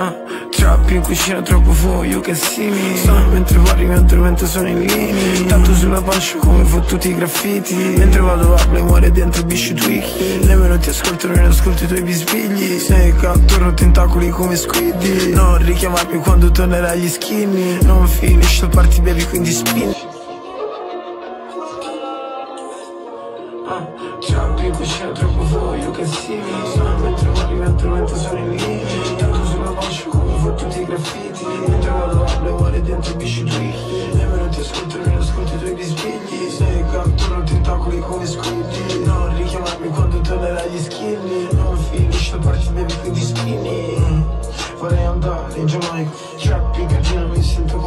Ah, trappi in cucina troppo fuoco, you can see me Sono mentre parli, mentre, mentre sono in linea. Tanto sulla pancia come fottuti i graffiti. Mentre vado a play muore dentro bisci twiki Nemmeno ti ascolto, non ascolto i tuoi bisbigli. Snake attorno tentacoli come squiddy Non richiamarmi quando tornerai agli skinny. Non finisce il party baby quindi spin Ah, Trappi in cucina troppo fuoco, you can quanto sono in liti Tanto sulla voce come ho fatto tutti i graffiti Mentre vado alle vuole dentro i twigli Nemmeno ti ascolto, non ascolto i tuoi bisbigli. Sei capturo tentacoli come squiddi Non richiamarmi quando tornerai gli schilli. Non finisce la parte, bevi quindi spini Vorrei andare in Giamaica Trappi, catena, mi sento